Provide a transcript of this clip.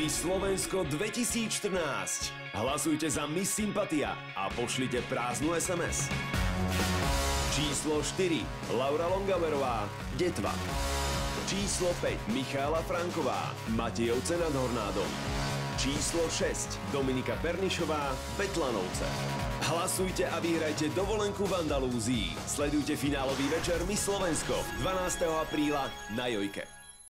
Miss Slovensko 2014. Hlasujte za Miss Sympatia a pošlite prázdnu SMS. Číslo 4. Laura Longaverová, Detva. Číslo 5. Michála Franková, Matejovce nad Hornádom. Číslo 6. Dominika Pernišová, Betlanovce. Hlasujte a vyhrajte dovolenku v Andalúzii. Sledujte finálový večer Miss Slovensko 12. apríla na Jojke.